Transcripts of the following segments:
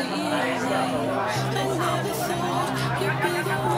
I never thought you'd be the one.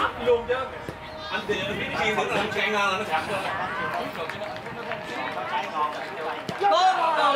áp luôn chứ anh thì anh biết khi vẫn là chạy ngon là nó sẵn rồi Tốt rồi